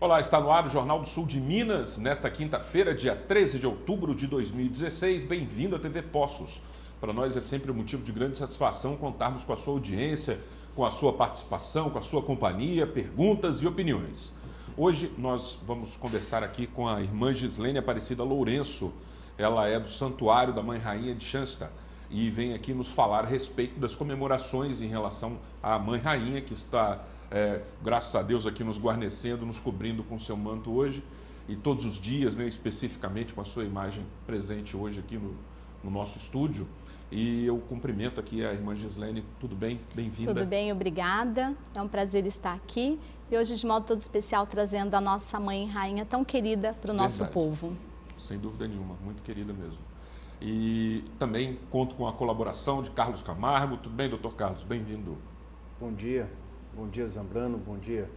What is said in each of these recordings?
Olá, está no ar o Jornal do Sul de Minas, nesta quinta-feira, dia 13 de outubro de 2016. Bem-vindo à TV Poços. Para nós é sempre um motivo de grande satisfação contarmos com a sua audiência, com a sua participação, com a sua companhia, perguntas e opiniões. Hoje nós vamos conversar aqui com a irmã Gislene Aparecida Lourenço. Ela é do Santuário da Mãe Rainha de Xansta e vem aqui nos falar a respeito das comemorações em relação à Mãe Rainha, que está é, graças a Deus aqui nos guarnecendo, nos cobrindo com seu manto hoje e todos os dias, né, especificamente com a sua imagem presente hoje aqui no, no nosso estúdio. E eu cumprimento aqui a irmã Gislene. Tudo bem? Bem-vinda. Tudo bem, obrigada. É um prazer estar aqui. E hoje, de modo todo especial, trazendo a nossa mãe rainha tão querida para o nosso povo. Sem dúvida nenhuma, muito querida mesmo. E também conto com a colaboração de Carlos Camargo. Tudo bem, doutor Carlos? Bem-vindo. Bom dia, Bom dia, Zambrano. Bom dia,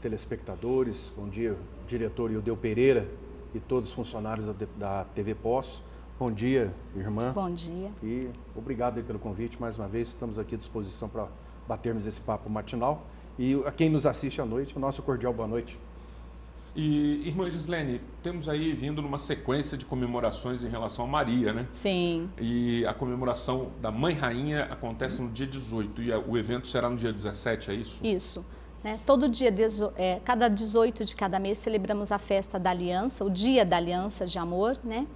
telespectadores. Bom dia, diretor Ildeu Pereira e todos os funcionários da, TV Pós. Bom dia, irmã. Bom dia. E obrigado pelo convite. Mais uma vez, estamos aqui à disposição para batermos esse papo matinal. E a quem nos assiste à noite, o nosso cordial boa noite. E, irmã Gislene, temos aí vindo numa sequência de comemorações em relação a Maria, né? Sim. E a comemoração da Mãe Rainha acontece no dia 18 e o evento será no dia 17, é isso? Isso. Né? Todo dia, é, cada 18 de cada mês, celebramos a festa da aliança, o dia da aliança de amor, né?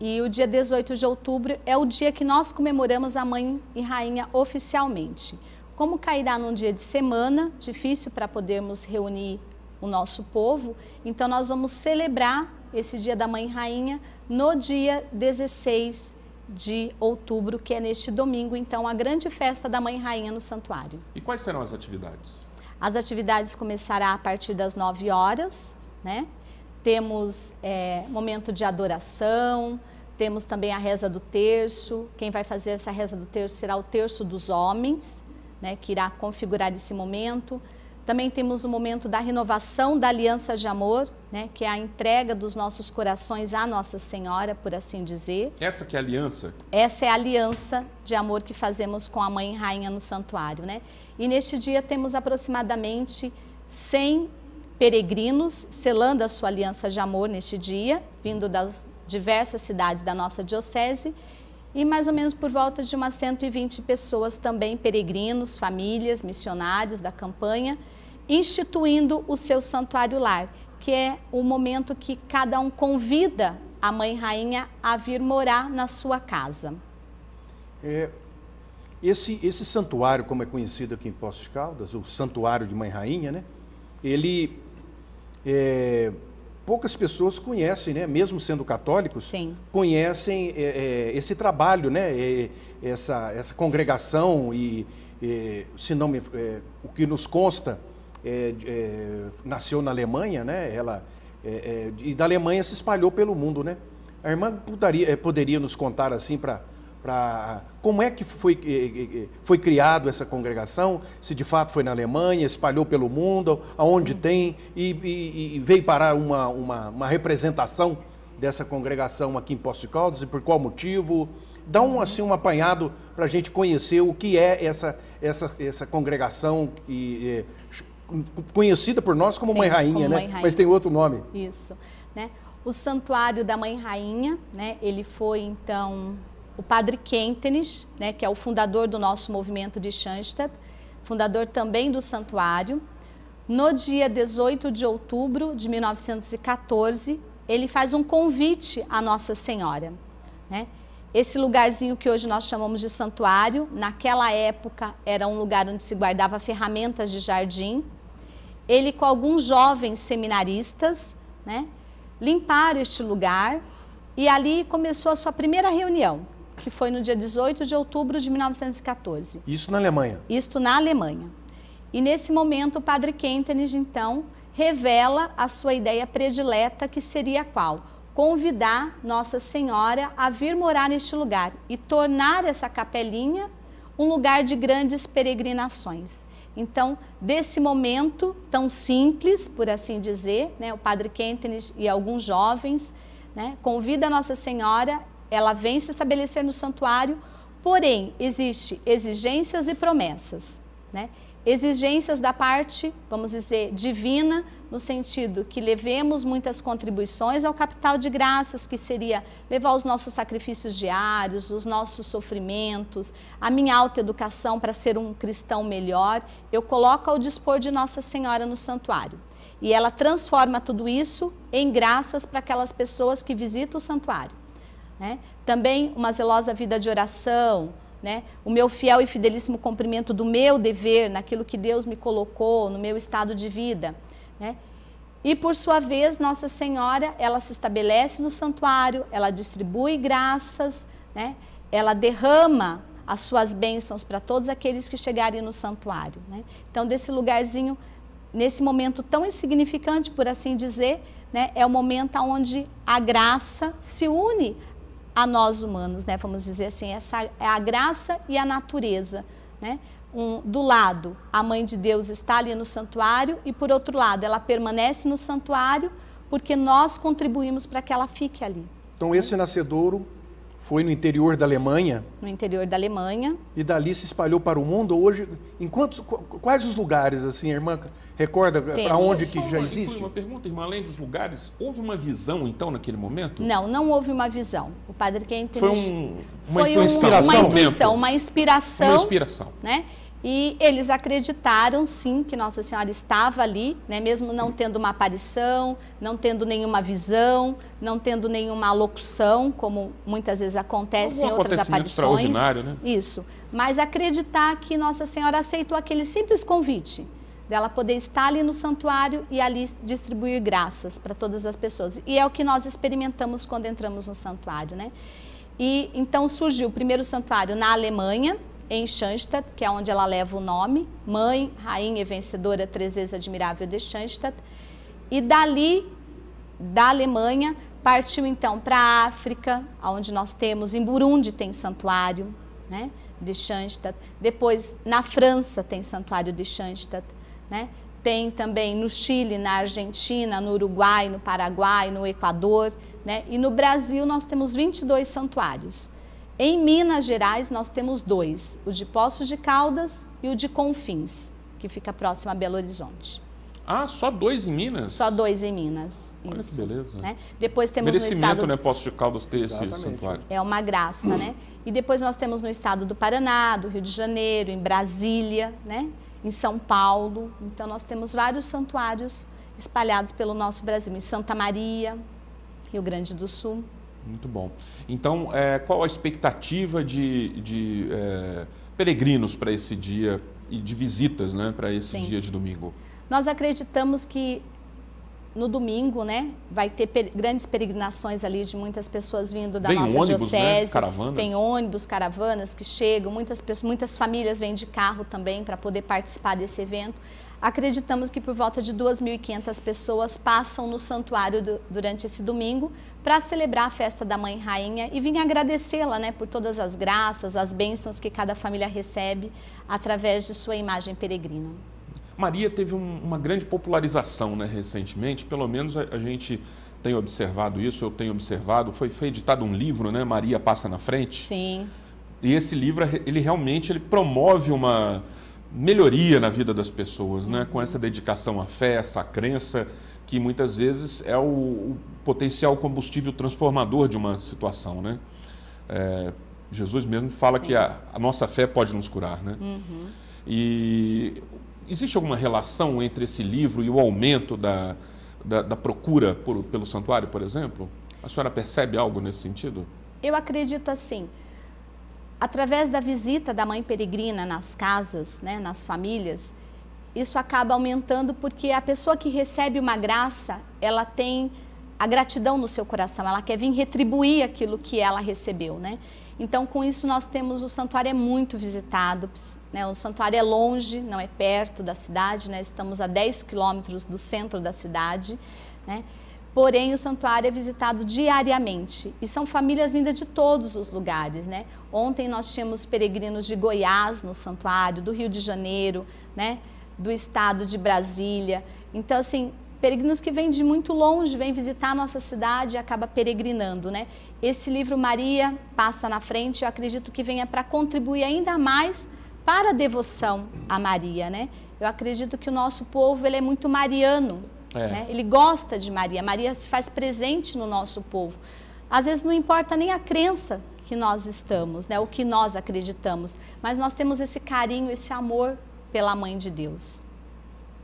E o dia 18 de outubro é o dia que nós comemoramos a Mãe e Rainha oficialmente. Como cairá num dia de semana, difícil para podermos reunir o nosso povo. Então, nós vamos celebrar esse Dia da Mãe Rainha no dia 16 de outubro, que é neste domingo, então, a grande festa da Mãe Rainha no santuário. E quais serão as atividades? As atividades começarão a partir das 9 horas, né? Temos é, momento de adoração, temos também a reza do terço. Quem vai fazer essa reza do terço será o terço dos homens, né, que irá configurar esse momento. Também temos o momento da renovação da aliança de amor, né, que é a entrega dos nossos corações à Nossa Senhora, por assim dizer. Essa que é a aliança? Essa é a aliança de amor que fazemos com a Mãe Rainha no santuário, né? E neste dia temos aproximadamente 100 peregrinos selando a sua aliança de amor neste dia, vindo das diversas cidades da nossa diocese e mais ou menos por volta de umas 120 pessoas também, peregrinos, famílias, missionários da campanha, instituindo o seu santuário lar, que é o momento que cada um convida a Mãe Rainha a vir morar na sua casa. É, esse, esse santuário, como é conhecido aqui em Poços Caldas, o Santuário de Mãe Rainha, né? Ele é, poucas pessoas conhecem, né? mesmo sendo católicos, Sim. conhecem é, é, esse trabalho, né? É, essa, essa congregação e, se não me, é, o que nos consta, é, é, nasceu na Alemanha, né? Ela, e da Alemanha se espalhou pelo mundo, né? A irmã poderia, poderia nos contar assim para como é que foi, eh, eh, eh, foi criado essa congregação, se de fato foi na Alemanha, espalhou pelo mundo, aonde tem, e, e, e veio parar uma, uma, uma, representação dessa congregação aqui em Poços de Caldas e por qual motivo. Dá um, assim, um apanhado para a gente conhecer o que é essa, essa, essa congregação que, é, conhecida por nós como Sim, Mãe Rainha, como né? Mãe Rainha. Mas tem outro nome. Isso. Né? O Santuário da Mãe Rainha, né? ele foi então o padre Kentenich, né, que é o fundador do nosso movimento de Schanstatt, fundador também do santuário. No dia 18 de outubro de 1914, ele faz um convite à Nossa Senhora. Né? Esse lugarzinho que hoje nós chamamos de santuário, naquela época era um lugar onde se guardava ferramentas de jardim. Ele, com alguns jovens seminaristas, né, limparam este lugar e ali começou a sua primeira reunião que foi no dia 18 de outubro de 1914. Isso na Alemanha? Isto na Alemanha. E nesse momento o padre Kentenich, então, revela a sua ideia predileta, que seria qual? Convidar Nossa Senhora a vir morar neste lugar e tornar essa capelinha um lugar de grandes peregrinações. Então, desse momento tão simples, por assim dizer, né, o padre Kentenich e alguns jovens né, convida Nossa Senhora ela vem se estabelecer no santuário, porém, existe exigências e promessas. né? exigências da parte, vamos dizer, divina, no sentido que levemos muitas contribuições ao capital de graças, que seria levar os nossos sacrifícios diários, os nossos sofrimentos, a minha alta educação para ser um cristão melhor, eu coloco ao dispor de Nossa Senhora no santuário. E ela transforma tudo isso em graças para aquelas pessoas que visitam o santuário. Né? Também uma zelosa vida de oração, né? o meu fiel e fidelíssimo cumprimento do meu dever, naquilo que Deus me colocou, no meu estado de vida. Né? E por sua vez, Nossa Senhora, ela se estabelece no santuário, ela distribui graças, né? ela derrama as suas bênçãos para todos aqueles que chegarem no santuário. Né? Então, desse lugarzinho, nesse momento tão insignificante, por assim dizer, né, é o momento onde a graça se une a nós humanos, né? Vamos dizer assim, essa é a graça e a natureza, né? Um, do lado, a mãe de Deus está ali no santuário e por outro lado, ela permanece no santuário porque nós contribuímos para que ela fique ali. Então esse nascedouro foi no interior da Alemanha. No interior da Alemanha. E dali se espalhou para o mundo. Hoje, em quantos, quais os lugares, assim, a irmã recorda para onde que já existe? Uma pergunta, irmã, além dos lugares, houve uma visão, então, naquele momento? Não, não houve uma visão. O Padre Quente... Foi um, uma foi inspiração. uma intuição, uma inspiração. Uma inspiração. Né? E eles acreditaram sim que Nossa Senhora estava ali, né, mesmo não tendo uma aparição, não tendo nenhuma visão, não tendo nenhuma locução, como muitas vezes acontece Algum em outras aparições. Extraordinário, né? Isso. Mas acreditar que Nossa Senhora aceitou aquele simples convite dela poder estar ali no santuário e ali distribuir graças para todas as pessoas. E é o que nós experimentamos quando entramos no santuário, né? E então surgiu o primeiro santuário na Alemanha, em Schanstatt, que é onde ela leva o nome, Mãe, Rainha e Vencedora Três vezes Admirável de Schanstatt. E dali, da Alemanha, partiu então para a África, onde nós temos, em Burundi tem santuário né, de Schanstatt. Depois, na França tem santuário de Schanstatt. Né? Tem também no Chile, na Argentina, no Uruguai, no Paraguai, no Equador. Né? E no Brasil nós temos 22 santuários. Em Minas Gerais, nós temos dois: o de Poços de Caldas e o de Confins, que fica próximo a Belo Horizonte. Ah, só dois em Minas? Só dois em Minas. Olha Isso, que beleza. Né? Depois temos Merecimento, no estado... né, Poços de Caldas ter Exatamente. esse santuário. É uma graça, né? E depois nós temos no estado do Paraná, do Rio de Janeiro, em Brasília, né? Em São Paulo. Então nós temos vários santuários espalhados pelo nosso Brasil. Em Santa Maria, Rio Grande do Sul. Muito bom. Então, é, qual a expectativa de, de é, peregrinos para esse dia e de visitas né, para esse Sim. dia de domingo? Nós acreditamos que no domingo, né, vai ter per grandes peregrinações ali de muitas pessoas vindo da Tem nossa ônibus, né? diocese. Né? Caravanas. Tem ônibus, caravanas que chegam, muitas, pessoas, muitas famílias vêm de carro também para poder participar desse evento. Acreditamos que por volta de 2.500 pessoas passam no santuário do, durante esse domingo para celebrar a festa da Mãe Rainha e vir agradecê-la né, por todas as graças, as bênçãos que cada família recebe através de sua imagem peregrina. Maria teve um, uma grande popularização né, recentemente, pelo menos a, a, gente tem observado isso, eu tenho observado. Foi, foi editado um livro, né, Maria Passa na Frente. Sim. E esse livro, ele realmente ele promove uma melhoria na vida das pessoas, né? com essa dedicação à fé, essa crença que muitas vezes é o, o potencial combustível transformador de uma situação. Né? É, Jesus mesmo fala Sim. que a, a, nossa fé pode nos curar. Né? Uhum. E existe alguma relação entre esse livro e o aumento da, da, da procura por, pelo santuário, por exemplo? A senhora percebe algo nesse sentido? Eu acredito assim através da visita da mãe peregrina nas casas, né, nas famílias, isso acaba aumentando porque a pessoa que recebe uma graça, ela tem a gratidão no seu coração, ela quer vir retribuir aquilo que ela recebeu, né? Então, com isso, nós temos o santuário é muito visitado, né? O santuário é longe, não é perto da cidade, né? Estamos a 10 quilômetros do centro da cidade, né? Porém o santuário é visitado diariamente e são famílias vindas de todos os lugares, né? Ontem nós tínhamos peregrinos de Goiás no santuário, do Rio de Janeiro, né? Do estado de Brasília. Então, assim, peregrinos que vêm de muito longe, vêm visitar a nossa cidade e acaba peregrinando, né? Esse livro Maria passa na frente, eu acredito que venha para contribuir ainda mais para a devoção a Maria, né? Eu acredito que o nosso povo ele é muito mariano, é. né? ele gosta de Maria. Maria se faz presente no nosso povo. Às vezes não importa nem a crença que nós estamos, né? o que nós acreditamos, mas nós temos esse carinho, esse amor pela Mãe de Deus.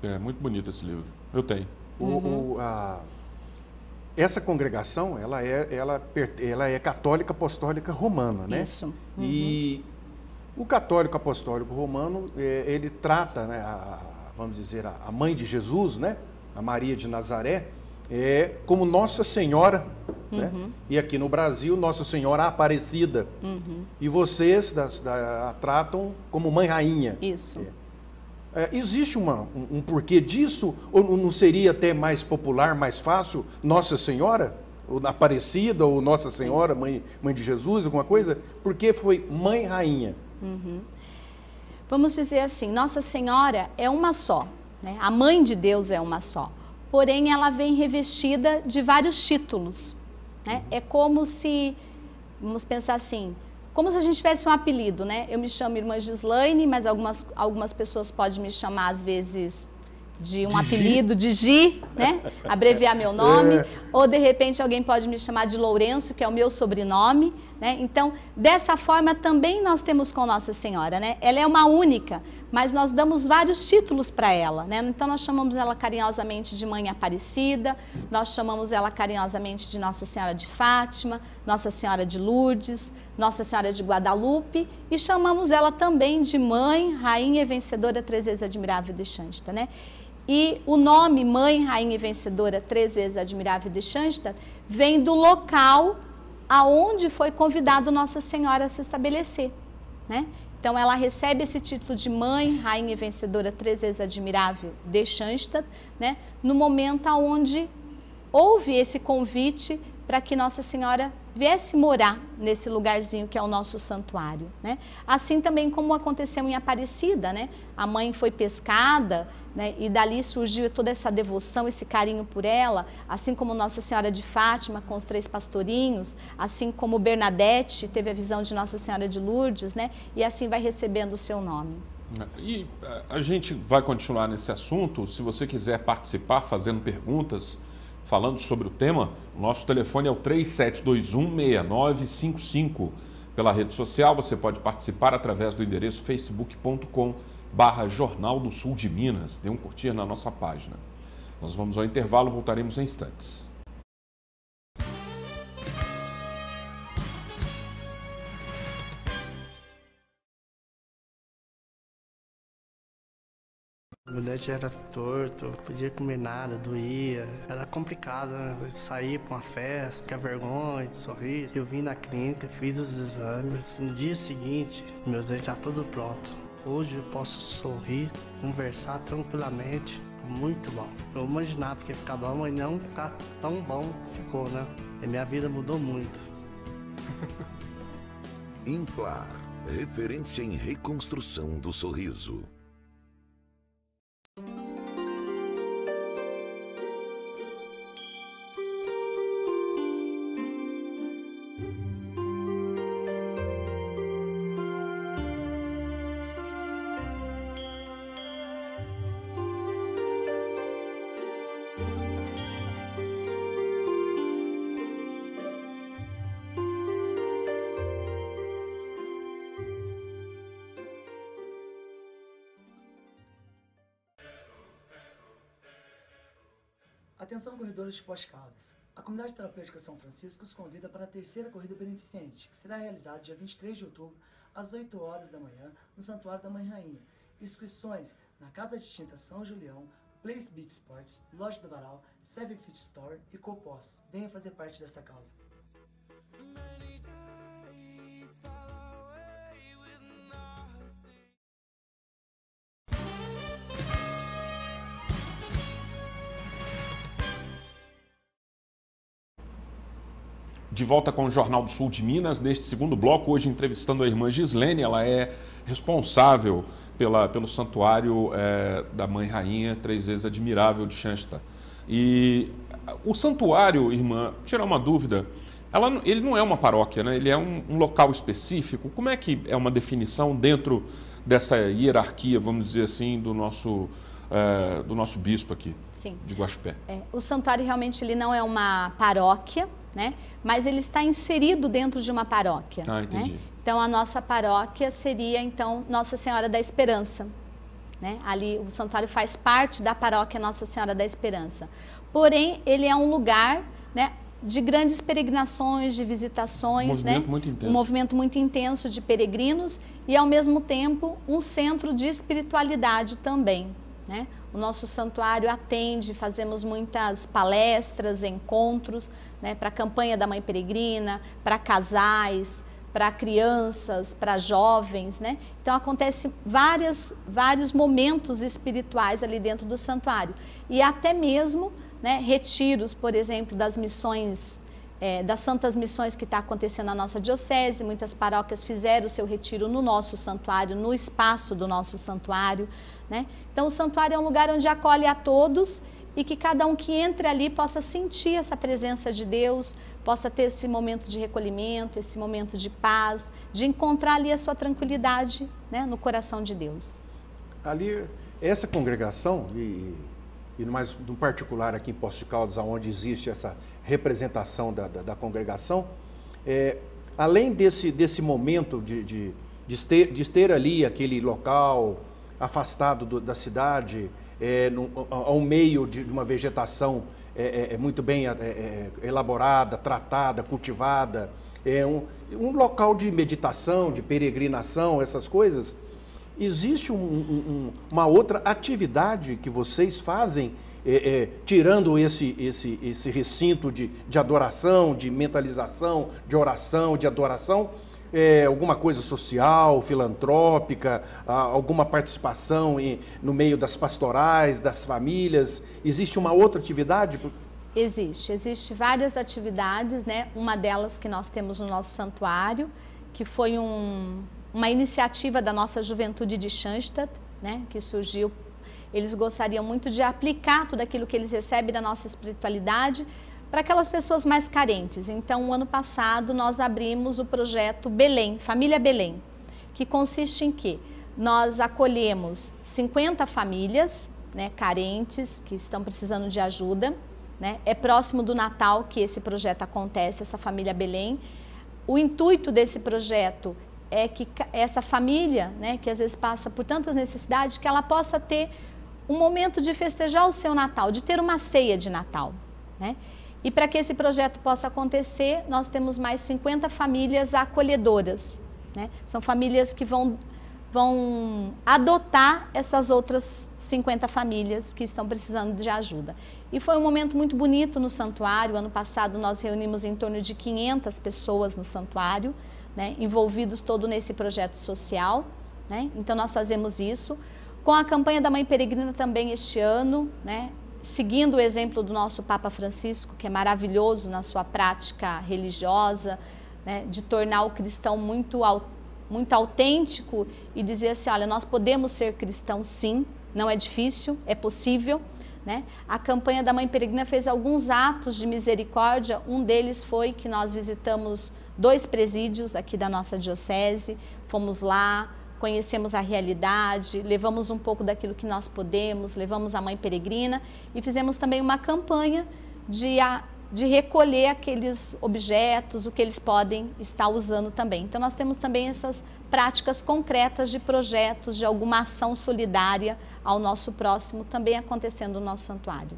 É muito bonito esse livro. Eu tenho. Uhum. O, a, essa congregação, ela é, ela, ela é católica apostólica romana, né? Isso. Uhum. E o católico apostólico romano, é, ele trata, né, a, vamos dizer, a, a, mãe de Jesus, né, a Maria de Nazaré, é como Nossa Senhora, né? uhum. né? E aqui no Brasil, Nossa Senhora Aparecida. Uhum. E vocês da, da, a tratam como Mãe Rainha. Isso. É. É, existe uma, um, um porquê disso? Ou não seria até mais popular, mais fácil, Nossa Senhora? ou Aparecida, ou Nossa Senhora, mãe, mãe de Jesus, alguma coisa? Porque foi Mãe Rainha. Uhum. Vamos dizer assim, Nossa Senhora é uma só, né? a mãe de Deus é uma só, porém ela vem revestida de vários títulos. Né? É como se, vamos pensar assim, como se a gente tivesse um apelido, né? Eu me chamo Irmã Gislaine, mas algumas, algumas pessoas podem me chamar às vezes de um de apelido, G. de Gi, né? Abreviar meu nome. É. Ou de repente alguém pode me chamar de Lourenço, que é o meu sobrenome, né? Então, dessa forma também nós temos com Nossa Senhora, né? Ela é uma única, mas nós damos vários títulos para ela, né? Então nós chamamos ela carinhosamente de Mãe Aparecida, nós chamamos ela carinhosamente de Nossa Senhora de Fátima, Nossa Senhora de Lourdes, Nossa Senhora de Guadalupe e chamamos ela também de Mãe, Rainha e Vencedora, três vezes admirável de Xanta, né? E o nome Mãe, Rainha e Vencedora, três vezes admirável de Schanstatt, vem do local aonde foi convidado Nossa Senhora a se estabelecer. Né? Então, ela recebe esse título de Mãe, Rainha e Vencedora, três vezes admirável de Schanstatt, né? no momento onde houve esse convite para que Nossa Senhora viesse morar nesse lugarzinho que é o nosso santuário. Né? Assim também como aconteceu em Aparecida, né? a mãe foi pescada né? e dali surgiu toda essa devoção, esse carinho por ela, assim como Nossa Senhora de Fátima com os três pastorinhos, assim como Bernadette teve a visão de Nossa Senhora de Lourdes, né? e assim vai recebendo o seu nome. E eh, a gente vai continuar nesse assunto. Se você quiser participar fazendo perguntas, falando sobre o tema, o nosso telefone é o 37216955. Pela rede social, você pode participar através do endereço facebook.com barra Jornal do Sul de Minas. Dê um curtir na nossa página. Nós vamos ao intervalo, voltaremos em instantes. Meu dente era torto, podia comer nada, doía. Era complicado, né? Sair pra uma festa, ficar vergonha de sorrir. Eu vim na clínica, fiz os exames. No dia seguinte, meu dente já tudo pronto. Hoje eu posso sorrir, conversar tranquilamente. Muito bom. Eu imaginava que ia ficar bom, mas não ficar tão bom ficou, né? E minha vida mudou muito. Implar, referência em reconstrução do sorriso. Atenção corredores de pós-caldas. A comunidade terapêutica São Francisco os convida para a terceira corrida beneficente, que será realizada dia 23 de outubro, às 8 horas da manhã, no Santuário da Mãe Rainha. Inscrições na Casa de Tinta São Julião, Place Beach Sports, Loja do Varal, Seven Fit Store e Copos. Venha fazer parte dessa causa. De volta com o Jornal do Sul de Minas, neste segundo bloco, hoje entrevistando a irmã Gislene, ela é responsável pela, pelo santuário é, da Mãe Rainha, três vezes admirável de Shansta. E o santuário, irmã, tirar uma dúvida, ela, ele não é uma paróquia, né? ele é um, um, local específico. Como é que é uma definição dentro dessa hierarquia, vamos dizer assim, do nosso, é, do nosso bispo aqui Sim. de Guaxupé? É, o santuário realmente ele não é uma paróquia, né? mas ele está inserido dentro de uma paróquia. Ah, entendi. Né? Então, a nossa paróquia seria, então, Nossa Senhora da Esperança. Né? Ali, o santuário faz parte da paróquia Nossa Senhora da Esperança. Porém, ele é um lugar né, de grandes peregrinações, de visitações, Um né? movimento muito intenso. um movimento muito intenso de peregrinos e, ao mesmo tempo, um centro de espiritualidade também. Né? O nosso santuário atende, fazemos muitas palestras, encontros né, para a campanha da Mãe Peregrina, para casais, para crianças, para jovens. Né? Então, acontece vários momentos espirituais ali dentro do santuário. E até mesmo né, retiros, por exemplo, das missões é, das santas missões que está acontecendo na nossa diocese. Muitas paróquias fizeram o seu retiro no nosso santuário, no espaço do nosso santuário. Né? Então, o santuário é um lugar onde acolhe a todos e que cada um que entre ali possa sentir essa presença de Deus, possa ter esse momento de recolhimento, esse momento de paz, de encontrar ali a sua tranquilidade né, no coração de Deus. Ali, essa congregação, e, e mais no particular aqui em Poços de Caldas, onde existe essa representação da, da, da congregação, é, além desse, desse momento de, de, de, ter, de ter ali aquele local afastado do, da cidade, é, no, ao meio de, de uma vegetação é, é, é muito bem é, elaborada, tratada, cultivada, é um, um local de meditação, de peregrinação, essas coisas, existe um, um, uma outra atividade que vocês fazem, é, é, tirando esse, esse, esse recinto de, de adoração, de mentalização, de oração, de adoração, é, alguma coisa social, filantrópica, alguma participação em, no meio das pastorais, das famílias? Existe uma outra atividade? Existe, existe várias atividades, né? Uma delas que nós temos no nosso santuário, que foi um, uma iniciativa da nossa juventude de Schanstatt, né? Que surgiu. Eles gostariam muito de aplicar tudo aquilo que eles recebem da nossa espiritualidade para aquelas pessoas mais carentes. Então, o ano passado nós abrimos o projeto Belém, Família Belém, que consiste em que nós acolhemos 50 famílias né, carentes que estão precisando de ajuda. Né? É próximo do Natal que esse projeto acontece, essa família Belém. O intuito desse projeto é que essa família, né, que às vezes passa por tantas necessidades, que ela possa ter um momento de festejar o seu Natal, de ter uma ceia de Natal. Né? E para que esse projeto possa acontecer, nós temos mais 50 famílias acolhedoras. Né? São famílias que vão, vão adotar essas outras 50 famílias que estão precisando de ajuda. E foi um momento muito bonito no santuário. Ano passado nós reunimos em torno de 500 pessoas no santuário, né? envolvidos todo nesse projeto social. Né? Então nós fazemos isso. Com a campanha da Mãe Peregrina também este ano, né? Seguindo o exemplo do nosso Papa Francisco, que é maravilhoso na sua prática religiosa, né, de tornar o cristão muito, muito autêntico e dizer assim, olha, nós podemos ser cristãos sim, não é difícil, é possível. Né? A campanha da Mãe Peregrina fez alguns atos de misericórdia, um deles foi que nós visitamos dois presídios aqui da nossa diocese, fomos lá, conhecemos a realidade, levamos um pouco daquilo que nós podemos, levamos a mãe peregrina e fizemos também uma campanha de, a, de recolher aqueles objetos, o que eles podem estar usando também. Então, nós temos também essas práticas concretas de projetos, de alguma ação solidária ao nosso próximo, também acontecendo no nosso santuário.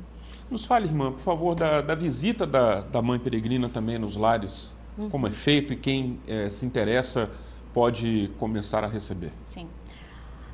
Nos fale, irmã, por favor, da, da visita da, da mãe peregrina também nos lares, uhum. como é feito e quem é, se interessa pode começar a receber. Sim.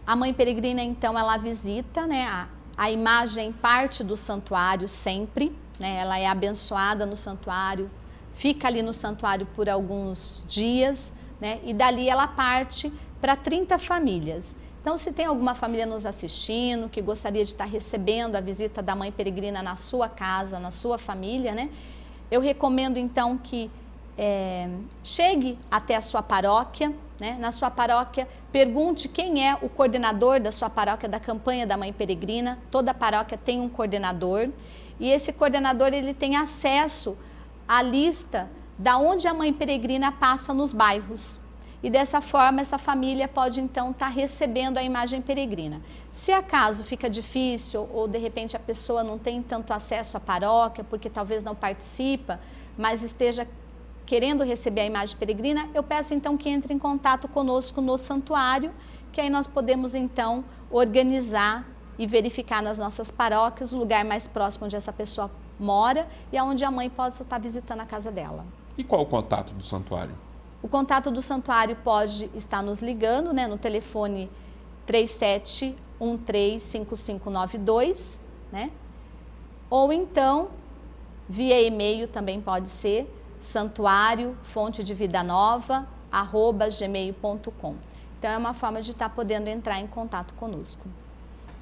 A mãe peregrina, então, ela visita, né? A, a imagem parte do santuário sempre, né? Ela é abençoada no santuário, fica ali no santuário por alguns dias, né? E dali ela parte para 30 famílias. Então, se tem alguma família nos assistindo que gostaria de estar recebendo a visita da mãe peregrina na sua casa, na sua família, né? Eu recomendo então que é, chegue até a sua paróquia, né? na sua paróquia, pergunte quem é o coordenador da sua paróquia da campanha da Mãe Peregrina. Toda paróquia tem um coordenador e esse coordenador ele tem acesso à lista da onde a Mãe Peregrina passa nos bairros. e dessa forma essa família pode então estar tá recebendo a imagem peregrina. Se acaso fica difícil ou de repente a pessoa não tem tanto acesso à paróquia porque talvez não participa, mas esteja querendo receber a imagem peregrina, eu peço então que entre em contato conosco no santuário, que aí nós podemos então organizar e verificar nas nossas paróquias o lugar mais próximo onde essa pessoa mora e aonde a mãe possa estar visitando a casa dela. E qual o contato do santuário? O contato do santuário pode estar nos ligando, né, no telefone 37135592, né? Ou então via e-mail também pode ser santuário fonte de vida nova arroba gmail.com. Então é uma forma de estar podendo entrar em contato conosco.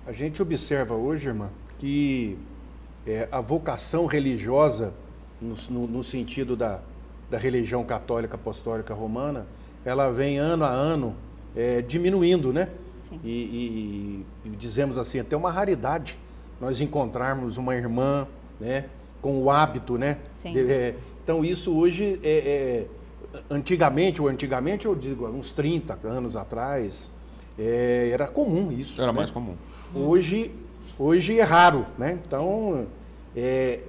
A gente observa hoje, irmã, que é, a vocação religiosa, no, no, no sentido da, da religião católica apostólica romana, ela vem ano a ano é, diminuindo, né? E, e, e, dizemos assim, até uma raridade nós encontrarmos uma irmã, né? Com o hábito, né? De, é, então isso hoje é, é, antigamente, ou antigamente eu digo, uns 30 anos atrás, é, era comum isso. Era né? mais comum. Hoje, hoje é raro, né? Então, é,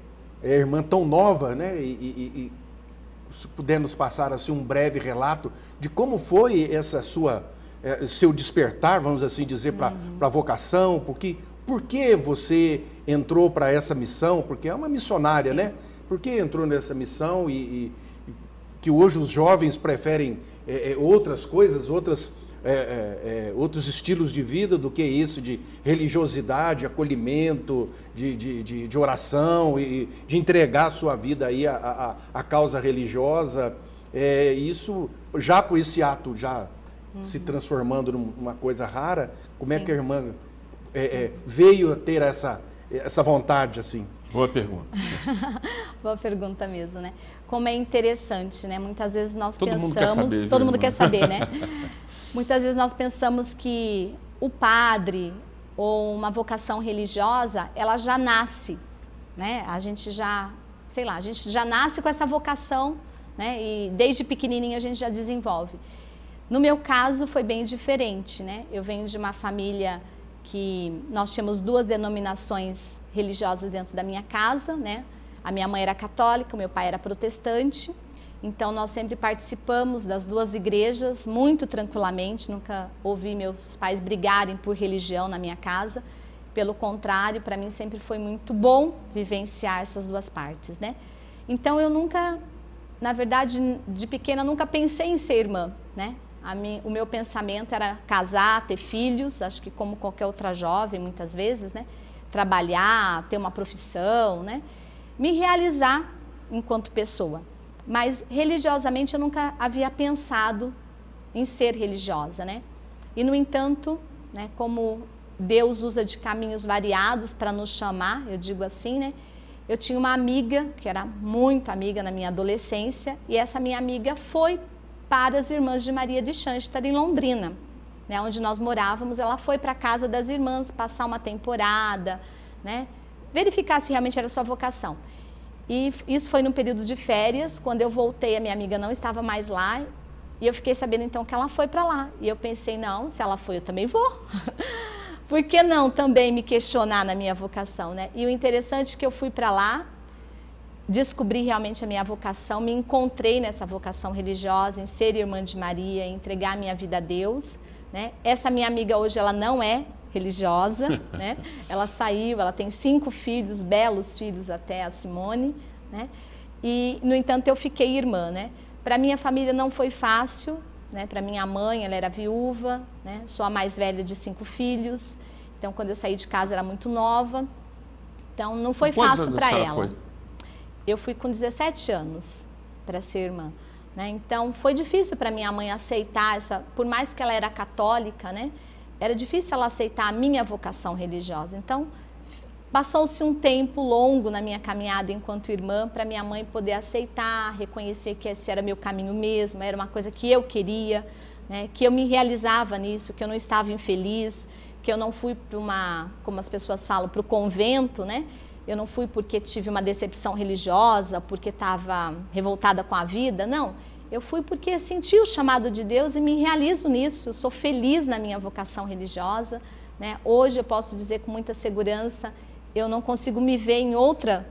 é a irmã tão nova, né? E, e, e se puder nos passar assim um breve relato de como foi essa sua é, seu despertar, vamos assim dizer, para uhum. a vocação, porque por que você entrou para essa missão? Porque é uma missionária, Sim. né? Por que entrou nessa missão e, e, que hoje os jovens preferem é, é outras coisas, outras é, é, é, outros estilos de vida do que isso de religiosidade, acolhimento, de, de, de, de oração e de entregar a sua vida aí à, à, à causa religiosa. É, isso, já por esse ato, já uhum. se transformando numa coisa rara, como Sim. é que a irmã veio a ter essa, essa vontade assim? Boa pergunta. Boa pergunta mesmo, né? Como é interessante, né? Muitas vezes nós todo pensamos, mundo quer saber, todo mundo quer saber, né? Muitas vezes nós pensamos que o padre ou uma vocação religiosa, ela já nasce, né? A gente já, sei lá, a gente já nasce com essa vocação, né? E desde pequenininho a gente já desenvolve. No meu caso foi bem diferente, né? Eu venho de uma família que nós tínhamos duas denominações religiosas dentro da minha casa, né? A minha mãe era católica, o meu pai era protestante. Então, nós sempre participamos das duas igrejas muito tranquilamente, nunca ouvi meus pais brigarem por religião na minha casa. Pelo contrário, para mim sempre foi muito bom vivenciar essas duas partes, né? Então, eu nunca, na verdade, de pequena, nunca pensei em ser irmã, né? O meu pensamento era casar, ter filhos, acho que como qualquer outra jovem, muitas vezes, né? Trabalhar, ter uma profissão, né? Me realizar enquanto pessoa mas religiosamente eu nunca havia pensado em ser religiosa, né? E no entanto, né, como Deus usa de caminhos variados para nos chamar, eu digo assim, né? Eu tinha uma amiga que era muito amiga na minha adolescência e essa minha amiga foi para as irmãs de Maria de Chanster em Londrina, né, onde nós morávamos. Ela foi para a casa das irmãs passar uma temporada, né? Verificar se realmente era sua vocação. E isso foi no período de férias, quando eu voltei, a minha amiga não estava mais lá, e eu fiquei sabendo então que ela foi para lá. E eu pensei, não, se ela foi, eu também vou. Por que não também me questionar na minha vocação, né? E o interessante é que eu fui para lá, descobri realmente a minha vocação, me encontrei nessa vocação religiosa, em ser irmã de Maria, em entregar minha vida a Deus, né? Essa minha amiga hoje, ela não é religiosa, né? Ela saiu, ela tem cinco filhos, belos filhos até, a Simone, né? E, no entanto, eu fiquei irmã, né? Para minha família não foi fácil, né? Para minha mãe, ela era viúva, né? Sou a mais velha de cinco filhos. Então, quando eu saí de casa, era muito nova. Então, não foi fácil para ela. Foi? Eu fui com 17 anos para ser irmã. Né? Então, foi difícil para minha mãe aceitar essa, por mais que ela era católica, né? era difícil ela aceitar a minha vocação religiosa. Então, passou-se um tempo longo na minha caminhada enquanto irmã para minha mãe poder aceitar, reconhecer que esse era meu caminho mesmo, era uma coisa que eu queria, né, que eu me realizava nisso, que eu não estava infeliz, que eu não fui para uma, como as pessoas falam, para o convento, né? Eu não fui porque tive uma decepção religiosa, porque estava revoltada com a vida, não Eu fui porque senti o chamado de Deus e me realizo nisso. Eu sou feliz na minha vocação religiosa. Né? Hoje eu posso dizer com muita segurança, eu não consigo me ver em outra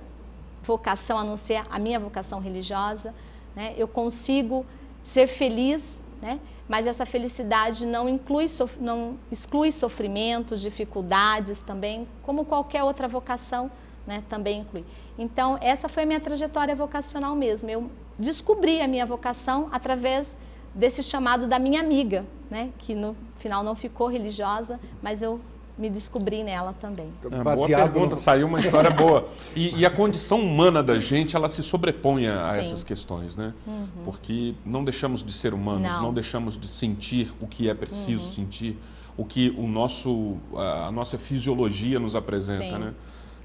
vocação a não ser a minha vocação religiosa. Né? Eu consigo ser feliz, né? mas essa felicidade não, inclui, não exclui sofrimentos, dificuldades também, como qualquer outra vocação né? também inclui. Então, essa foi a minha trajetória vocacional mesmo. Eu descobri a minha vocação através desse chamado da minha amiga, né? que no final não ficou religiosa, mas eu me descobri nela também. É, boa pergunta, no... saiu uma história boa. E, e, a condição humana da gente, ela se sobrepõe a Sim. essas questões, né? Uhum. Porque não deixamos de ser humanos, não. não, deixamos de sentir o que é preciso uhum. sentir, o que o nosso, a nossa fisiologia nos apresenta, Sim. né?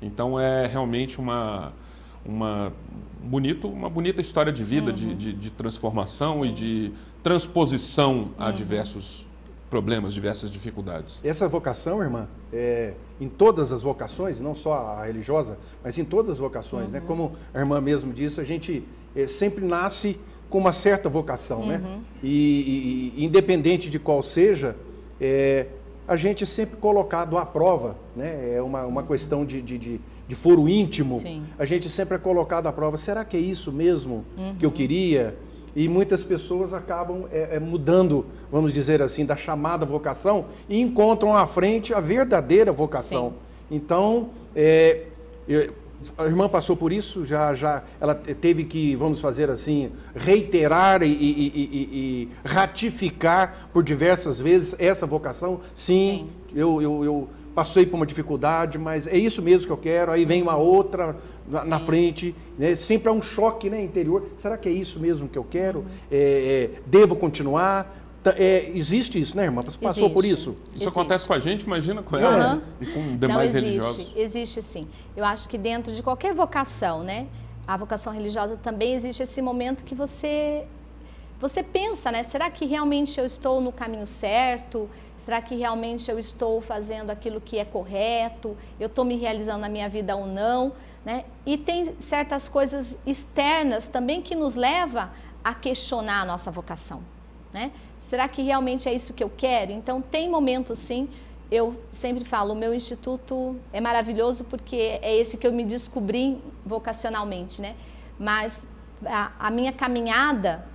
Então é realmente uma, uma, bonito, uma bonita história de vida, uhum. de, de, de, transformação Sim. e de transposição a diversos problemas, diversas dificuldades. Essa vocação, irmã, é, em todas as vocações, não só a religiosa, mas em todas as vocações, né? uhum. né? Como a irmã mesmo disse, a gente é, sempre nasce com uma certa vocação, né? uhum. né? E, e, independente de qual seja, é, a gente é sempre colocado à prova, né? É uma, uma questão de, de, de, de foro íntimo. Sim. A gente sempre é colocado à prova. Será que é isso mesmo uhum. que eu queria? E muitas pessoas acabam é, é, mudando, vamos dizer assim, da chamada vocação e encontram à frente a verdadeira vocação. Sim. Então, é, eu, a irmã passou por isso, já, já ela teve que, vamos fazer assim, reiterar e, e, e, e ratificar por diversas vezes essa vocação. Sim, Sim. Eu, eu, eu, passei por uma dificuldade, mas é isso mesmo que eu quero. Aí vem uma outra na, na frente, né? sempre há um choque né, interior. Será que é isso mesmo que eu quero? É, é, devo continuar? É, existe isso, né, irmã? Você passou existe, por isso? Isso existe. acontece com a gente, imagina com ela uhum. e com demais Não, existe, religiosos. Existe sim. Eu acho que dentro de qualquer vocação, né? A vocação religiosa também existe esse momento que você você pensa, né? Será que realmente eu estou no caminho certo? Será que realmente eu estou fazendo aquilo que é correto? Eu estou me realizando na minha vida ou não? Né? E tem certas coisas externas também que nos leva a questionar a nossa vocação. Né? Será que realmente é isso que eu quero? Então, tem momentos sim. Eu sempre falo, o meu instituto é maravilhoso porque é esse que eu me descobri vocacionalmente, né? Mas a, a minha caminhada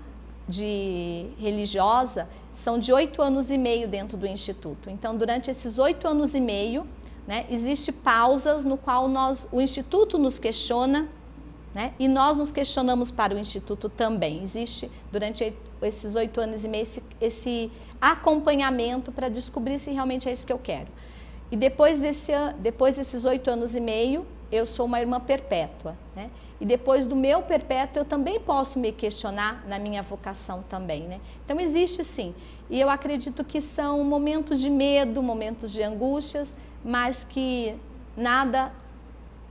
de religiosa são de oito anos e meio dentro do instituto. Então, durante esses oito anos e meio, né, existe pausas no qual nós, o instituto nos questiona né? E nós nos questionamos para o Instituto também. Existe, durante esses oito anos e meio, esse, esse acompanhamento para descobrir se realmente é isso que eu quero. E depois, desse, depois desses oito anos e meio, eu sou uma irmã perpétua. Né? E depois do meu perpétuo, eu também posso me questionar na minha vocação também. Né? Então, existe sim. E eu acredito que são momentos de medo, momentos de angústias, mas que nada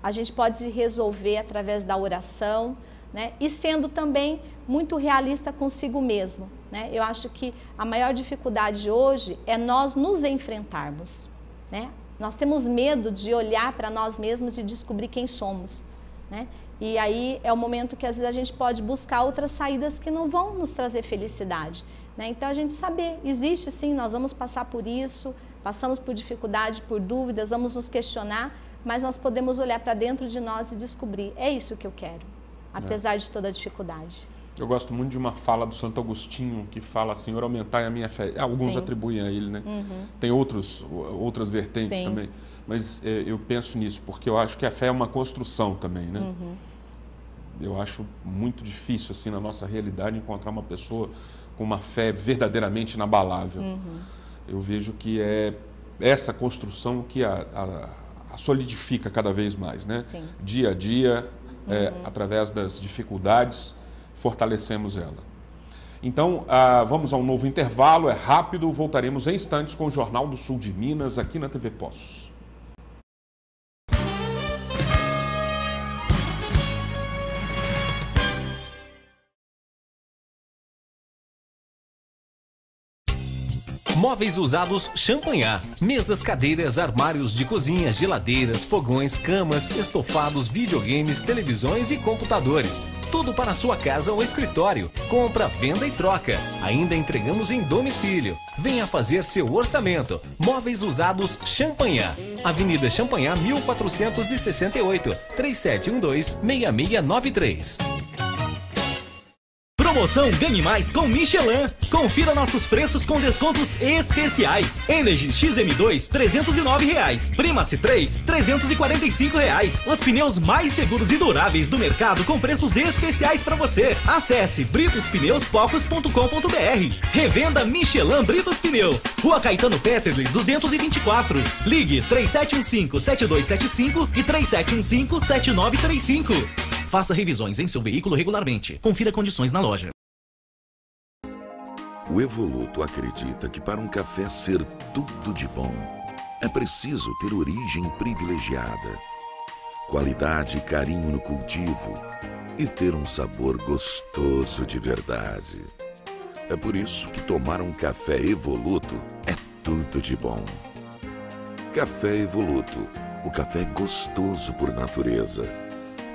a gente pode resolver através da oração, né? E sendo também muito realista consigo mesmo, né? Eu acho que a maior dificuldade hoje é nós nos enfrentarmos, né? Nós temos medo de olhar para nós mesmos e descobrir quem somos, né? E aí é o momento que às vezes a gente pode buscar outras saídas que não vão nos trazer felicidade, né? Então a gente saber, existe sim, nós vamos passar por isso, passamos por dificuldade, por dúvidas, vamos nos questionar, mas nós podemos olhar para dentro de nós e descobrir: é isso que eu quero, apesar é. de toda a dificuldade. Eu gosto muito de uma fala do Santo Agostinho que fala: Senhor, aumentai a minha fé. Alguns Sim. atribuem a ele, né? Uhum. Tem outros, outras vertentes Sim. também. Mas é, eu penso nisso porque eu acho que a fé é uma construção também, né? Uhum. Eu acho muito difícil, assim, na nossa realidade, encontrar uma pessoa com uma fé verdadeiramente inabalável. Uhum. Eu vejo que é essa construção que a, a solidifica cada vez mais, né? Sim. Dia a dia, é, uhum. através das dificuldades, fortalecemos ela. Então, ah, vamos a um novo intervalo, é rápido, voltaremos em instantes com o Jornal do Sul de Minas, aqui na TV Poços. Móveis usados Champanhar. Mesas, cadeiras, armários de cozinha, geladeiras, fogões, camas, estofados, videogames, televisões e computadores. Tudo para sua casa ou escritório. Compra, venda e troca. Ainda entregamos em domicílio. Venha fazer seu orçamento. Móveis usados Champanhar. Avenida Champanhar 1468 3712 6693. Promoção Ganhe Mais com Michelin. Confira nossos preços com descontos especiais. Energy XM2 309 reais. Primacy 3 345 reais. Os pneus mais seguros e duráveis do mercado com preços especiais para você. Acesse britospneuspocos.com.br. Revenda Michelin Britos Pneus. Rua Caetano Peterle 224. Ligue 3715 7275 e 3715 7935. Faça revisões em seu veículo regularmente. Confira condições na loja. O Evoluto acredita que para um café ser tudo de bom, é preciso ter origem privilegiada, qualidade e carinho no cultivo e ter um sabor gostoso de verdade. É por isso que tomar um café Evoluto é tudo de bom. Café Evoluto, o café gostoso por natureza.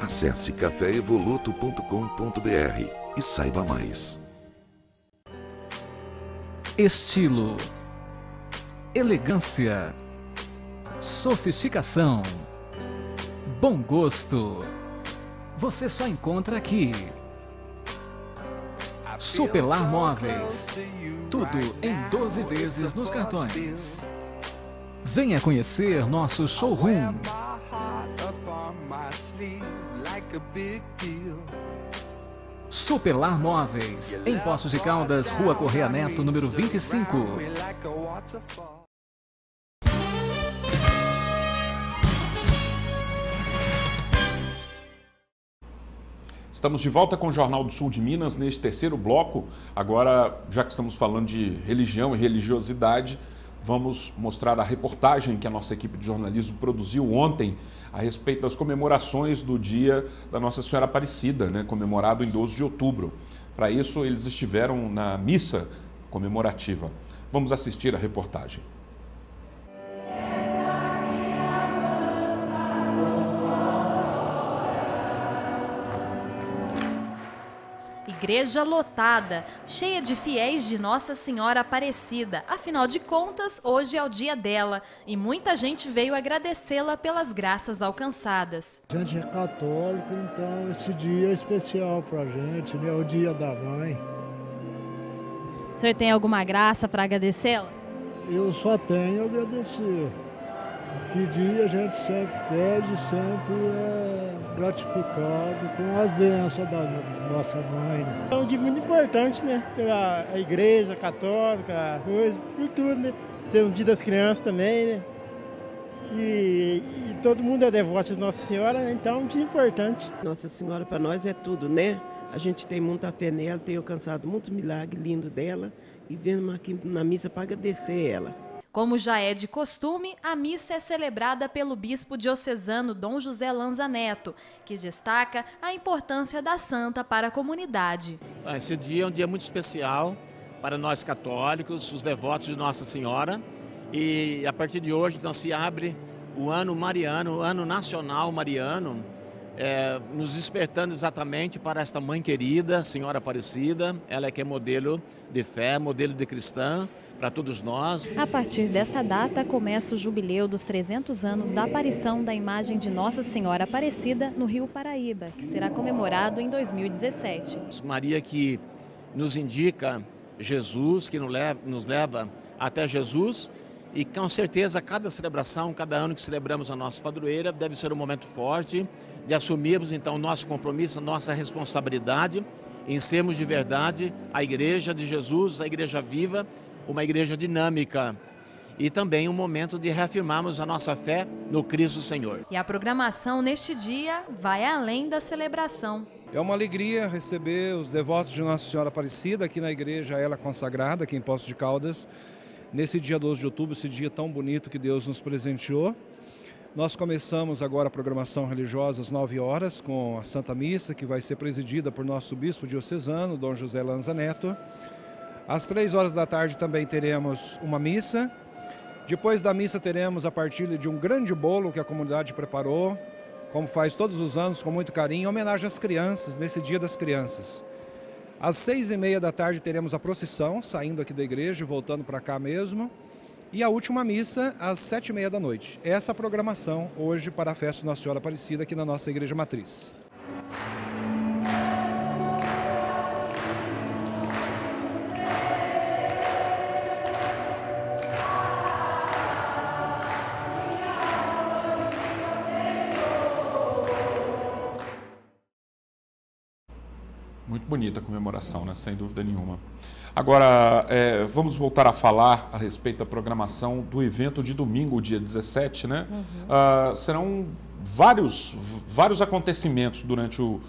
Acesse caféevoluto.com.br e saiba mais. Estilo, elegância, sofisticação, bom gosto. Você só encontra aqui. Superlar Móveis. Tudo em 12 vezes nos cartões. Venha conhecer nosso showroom. Superlar Móveis, em Poços de Caldas, Rua Correia Neto, número 25. Estamos de volta com o Jornal do Sul de Minas neste terceiro bloco. Agora, já que estamos falando de religião e religiosidade, vamos mostrar a reportagem que a nossa equipe de jornalismo produziu ontem a respeito das comemorações do dia da Nossa Senhora Aparecida, né, comemorado em 12 de outubro. Para isso, eles estiveram na missa comemorativa. Vamos assistir a reportagem. Igreja lotada, cheia de fiéis de Nossa Senhora Aparecida. Afinal de contas, hoje é o dia dela e muita gente veio agradecê-la pelas graças alcançadas. A gente é católico, então esse dia é especial para a gente, né? O dia da mãe. O senhor tem alguma graça para agradecê-la? Eu só tenho a agradecer. Que dia a gente sempre pede, sempre é gratificado com as bênçãos da nossa mãe. Né? É um dia muito importante, né? Pela igreja católica, coisa, por tudo, né? Ser um dia das crianças também, né? E, e todo mundo é devoto de Nossa Senhora, né? então é um dia importante. Nossa Senhora para nós é tudo, né? A gente tem muita fé nela, tem alcançado muitos milagres lindos dela e vemos aqui na missa para agradecer ela. Como já é de costume, a missa é celebrada pelo bispo diocesano Dom José Lanza Neto, que destaca a importância da santa para a comunidade. Esse dia é um dia muito especial para nós católicos, os devotos de Nossa Senhora, e a partir de hoje então se abre o ano mariano, o ano nacional mariano, é, nos despertando exatamente para esta mãe querida, Senhora Aparecida, ela é que é modelo de fé, modelo de cristã para todos nós. A partir desta data começa o jubileu dos 300 anos da aparição da imagem de Nossa Senhora Aparecida no Rio Paraíba, que será comemorado em 2017. Maria que nos indica Jesus, que nos leva até Jesus e com certeza cada celebração, cada ano que celebramos a nossa padroeira deve ser um momento forte de assumirmos então o nosso compromisso, a nossa responsabilidade em sermos de verdade a igreja de Jesus, a igreja viva, uma igreja dinâmica e também um momento de reafirmarmos a nossa fé no Cristo Senhor. E a programação neste dia vai além da celebração. É uma alegria receber os devotos de Nossa Senhora Aparecida aqui na igreja Ela Consagrada, aqui em Poços de Caldas, nesse dia 12 de outubro, esse dia tão bonito que Deus nos presenteou. Nós começamos agora a programação religiosa às 9 horas com a Santa Missa, que vai ser presidida por nosso bispo diocesano, Dom José Lanza Neto. Às três horas da tarde também teremos uma missa. Depois da missa teremos a partilha de um grande bolo que a comunidade preparou, como faz todos os anos, com muito carinho, em homenagem às crianças, nesse Dia das Crianças. Às seis e meia da tarde teremos a procissão, saindo aqui da igreja e voltando para cá mesmo. E a última missa às sete e meia da noite. Essa programação hoje para a festa Nossa Senhora Aparecida aqui na nossa igreja matriz. Muito bonita a comemoração, né? sem dúvida nenhuma. Agora, é, vamos voltar a falar a respeito da programação do evento de domingo, dia 17, né? Uhum. Uh, serão vários, vários acontecimentos durante o,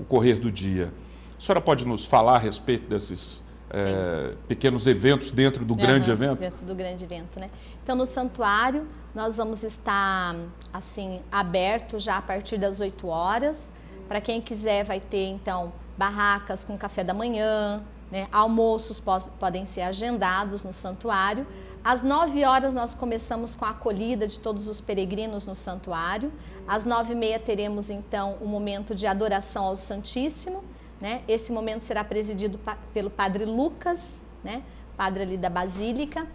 o correr do dia. A senhora pode nos falar a respeito desses é, pequenos eventos dentro do uhum, grande evento? Dentro do grande evento, né? Então, no santuário, nós vamos estar, assim, aberto já a partir das 8 horas. Para quem quiser, vai ter, então, barracas com café da manhã, né? almoços podem ser agendados no santuário. Às 9 horas nós começamos com a acolhida de todos os peregrinos no santuário. Às 9 e meia teremos então um momento de adoração ao Santíssimo. Né? Esse momento será presidido pelo Padre Lucas, né? padre ali da Basílica.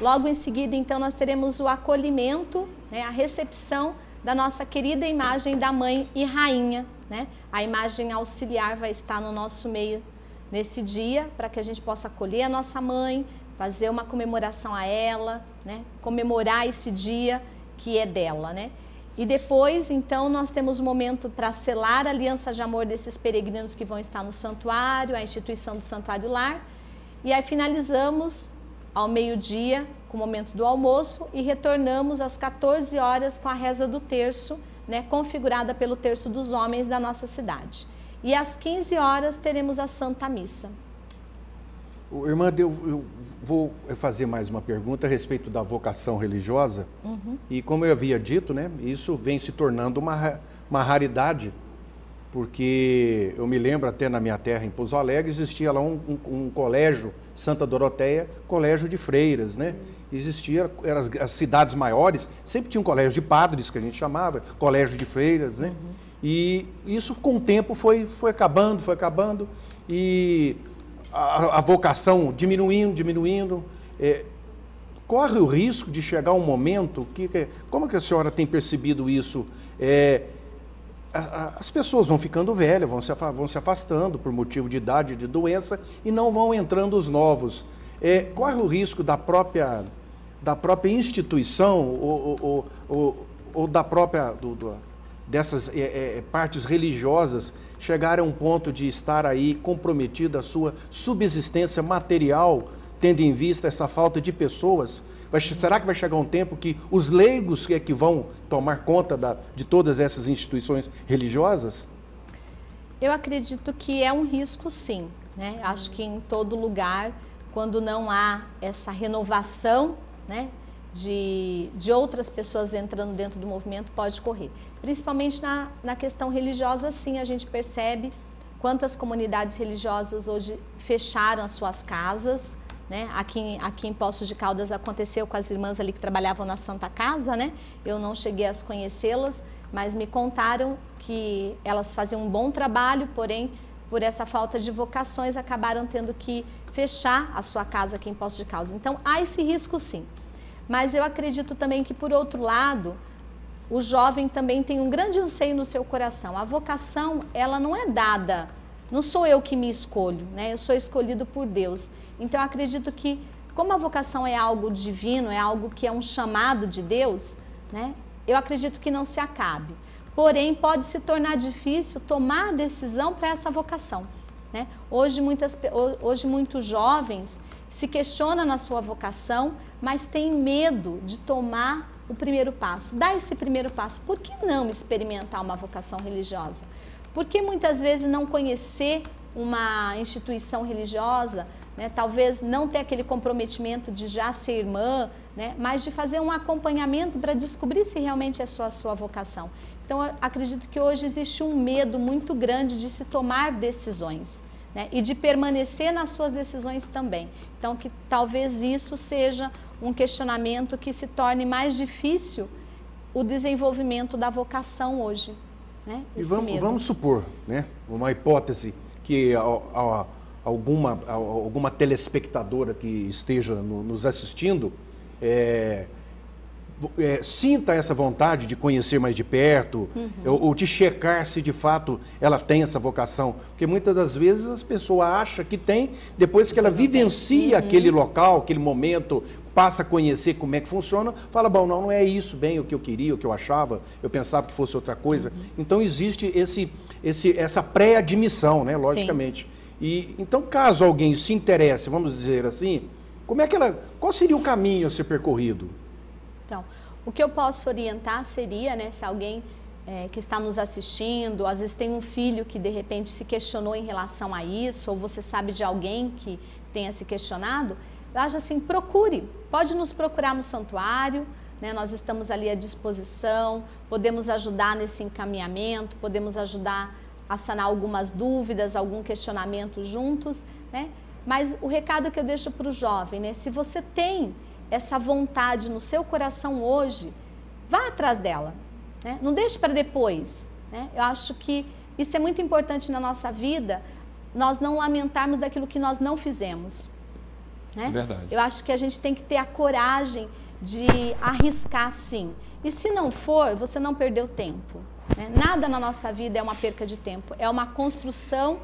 Logo em seguida, então, nós teremos o acolhimento, né? a recepção da nossa querida imagem da Mãe e Rainha, né? A imagem auxiliar vai estar no nosso meio nesse dia para que a gente possa acolher a nossa mãe, fazer uma comemoração a ela, né? comemorar esse dia que é dela. Né? E depois, então, nós temos um momento para selar a aliança de amor desses peregrinos que vão estar no santuário, a instituição do Santuário Lar. E aí finalizamos ao meio-dia com o momento do almoço e retornamos às 14 horas com a reza do terço né, configurada pelo terço dos homens da nossa cidade. E às 15 horas teremos a Santa Missa. Irmã, eu, eu vou fazer mais uma pergunta a respeito da vocação religiosa. Uhum. E como eu havia dito, né, isso vem se tornando uma, uma raridade, porque eu me lembro até na minha terra, em Pouso Alegre, existia lá um, um, um colégio, Santa Doroteia, colégio de freiras, né? existia, eram as, as, cidades maiores, sempre tinha um colégio de padres, que a gente chamava, colégio de freiras, né? Uhum. E isso com o tempo foi, foi acabando, foi acabando, e a, a vocação diminuindo, diminuindo. É, corre o risco de chegar um momento que, como que a senhora tem percebido isso? É, as pessoas vão ficando velhas, vão se, vão se afastando por motivo de idade, de doença, e não vão entrando os novos. É, corre o risco da própria da própria instituição ou, ou, ou, ou da própria do, do, dessas é, é, partes religiosas chegar a um ponto de estar aí comprometida a sua subsistência material, tendo em vista essa falta de pessoas? Vai, será que vai chegar um tempo que os leigos é que vão tomar conta da, de todas essas instituições religiosas? Eu acredito que é um risco, sim. Né? Acho que em todo lugar, quando não há essa renovação né, de, de outras pessoas entrando dentro do movimento pode correr. Principalmente na, na questão religiosa, sim, a gente percebe quantas comunidades religiosas hoje fecharam as suas casas. Né? Aqui, aqui em Poços de Caldas aconteceu com as irmãs ali que trabalhavam na Santa Casa, né? Eu não cheguei a conhecê-las, mas me contaram que elas faziam um bom trabalho, porém, por essa falta de vocações, acabaram tendo que fechar a sua casa aqui em Poços de Caldas. Então, há esse risco sim. Mas eu acredito também que, por outro lado, o jovem também tem um grande anseio no seu coração. A vocação, ela não é dada, não sou eu que me escolho, né? Eu sou escolhido por Deus. Então, eu acredito que, como a vocação é algo divino, é algo que é um chamado de Deus, né? Eu acredito que não se acabe. Porém, pode se tornar difícil tomar decisão para essa vocação. Né? Hoje, muitas, hoje, muitos jovens se questionam na sua vocação, mas têm medo de tomar o primeiro passo. Dar esse primeiro passo. Por que não experimentar uma vocação religiosa? Por que muitas vezes não conhecer uma instituição religiosa, né? talvez não ter aquele comprometimento de já ser irmã, né? mas de fazer um acompanhamento para descobrir se realmente é sua, a sua vocação. Então, acredito que hoje existe um medo muito grande de se tomar decisões. Né? e de permanecer nas suas decisões também. Então, que talvez isso seja um questionamento que se torne mais difícil o desenvolvimento da vocação hoje. Né? E vamos, vamos, supor, né, uma hipótese, que a, a, alguma, a, alguma telespectadora que esteja no, nos assistindo é, é, sinta essa vontade de conhecer mais de perto, uhum. ou, ou, de checar se de fato ela tem essa vocação. Porque muitas das vezes as pessoas acham que tem, depois que ela vivencia uhum. aquele local, aquele momento, passa a conhecer como é que funciona, fala, bom, não, não é isso bem o que eu queria, o que eu achava, eu pensava que fosse outra coisa. Uhum. Então existe esse, esse, essa pré-admissão, né, logicamente. Sim. E então, caso alguém se interesse, vamos dizer assim, como é que ela, qual seria o caminho a ser percorrido? Então, o que eu posso orientar seria, né, se alguém é, que está nos assistindo, às vezes tem um filho que de repente se questionou em relação a isso, ou você sabe de alguém que tenha se questionado, eu acho assim, procure, pode nos procurar no santuário, né? nós estamos ali à disposição, podemos ajudar nesse encaminhamento, podemos ajudar a sanar algumas dúvidas, algum questionamento juntos, né? Mas o recado que eu deixo para o jovem, né? Se você tem essa vontade no seu coração hoje, vá atrás dela, né? Não deixe para depois, né? Eu acho que isso é muito importante na nossa vida, nós não lamentarmos daquilo que nós não fizemos. Né? Verdade. Eu acho que a gente tem que ter a coragem de arriscar sim. E se não for, você não perdeu tempo. Né? Nada na nossa vida é uma perca de tempo, é uma construção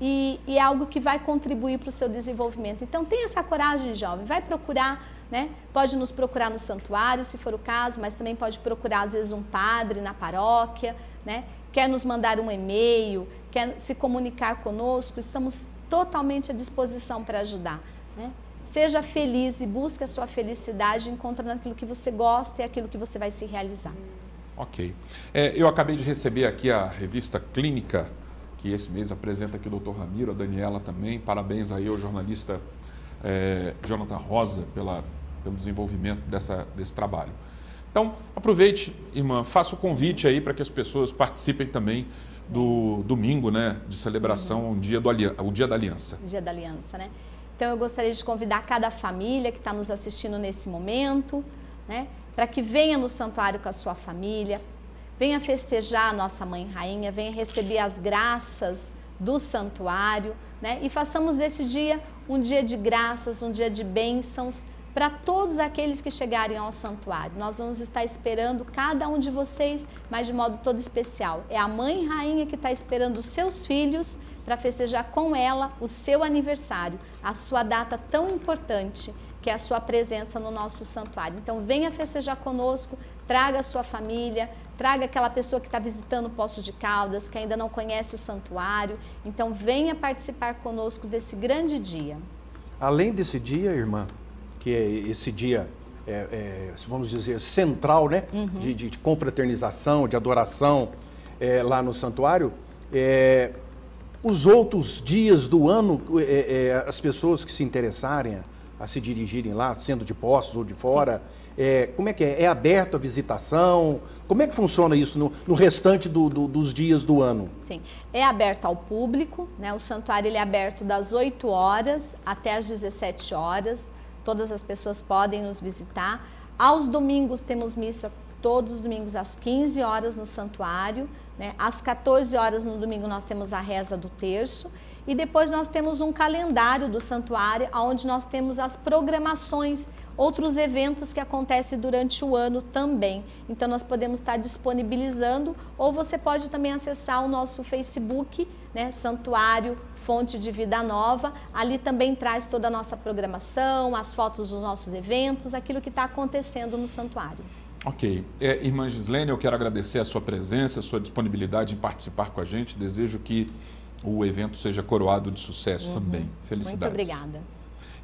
e, e é algo que vai contribuir para o seu desenvolvimento. Então tenha essa coragem, jovem, vai procurar, né? Pode nos procurar no santuário, se for o caso, mas também pode procurar às vezes um padre na paróquia, né? Quer nos mandar um e-mail, quer se comunicar conosco, estamos totalmente à disposição para ajudar. Né? Seja feliz e busque a sua felicidade encontrando aquilo que você gosta e aquilo que você vai se realizar. Ok. É, eu acabei de receber aqui a revista Clínica, que esse mês apresenta aqui o doutor Ramiro, a Daniela também. Parabéns aí ao jornalista é, Jonathan Rosa pela, pelo desenvolvimento dessa, desse trabalho. Então, aproveite, irmã, faça o convite aí para que as pessoas participem também do domingo, né, de celebração, o, dia do, o Dia da Aliança. Dia da Aliança, né? Então eu gostaria de convidar cada família que está nos assistindo nesse momento, né, para que venha no santuário com a sua família, venha festejar a nossa Mãe Rainha, venha receber as graças do santuário, né, e façamos desse dia um dia de graças, um dia de bênçãos para todos aqueles que chegarem ao santuário. Nós vamos estar esperando cada um de vocês, mas de modo todo especial. É a Mãe Rainha que está esperando os seus filhos para festejar com ela o seu aniversário, a sua data tão importante, que é a sua presença no nosso santuário. Então, venha festejar conosco, traga a sua família, traga aquela pessoa que está visitando o Poço de Caldas, que ainda não conhece o santuário. Então, venha participar conosco desse grande dia. Além desse dia, irmã, que é esse dia é, é, vamos dizer, central, né? Uhum. De, de, confraternização, de adoração é, lá no santuário. É, os outros dias do ano, é, é, as pessoas que se interessarem a, se dirigirem lá, sendo de postos ou de fora, é, como é que é? É aberto a visitação? Como é que funciona isso no, no restante do, do, dos dias do ano? Sim, é aberto ao público, né? o santuário ele é aberto das 8 horas até as 17 horas, todas as pessoas podem nos visitar. Aos domingos temos missa todos os domingos às 15 horas no santuário. Né? Às 14 horas no domingo nós temos a reza do terço. E depois nós temos um calendário do santuário, onde nós temos as programações, outros eventos que acontecem durante o ano também. Então nós podemos estar disponibilizando, ou você pode também acessar o nosso Facebook, né? Santuário Fonte de Vida Nova. Ali também traz toda a nossa programação, as fotos dos nossos eventos, aquilo que está acontecendo no santuário. Ok. É, irmã Gislene, eu quero agradecer a sua presença, a sua disponibilidade em participar com a gente. Desejo que o evento seja coroado de sucesso uhum. também. Felicidades. Muito obrigada.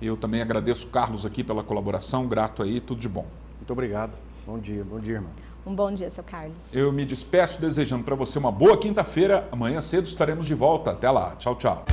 Eu também agradeço o Carlos aqui pela colaboração, grato aí, tudo de bom. Muito obrigado. Bom dia, bom dia, irmão. Um bom dia, seu Carlos. Eu me despeço desejando para você uma boa quinta-feira. Amanhã cedo estaremos de volta. Até lá. Tchau, tchau.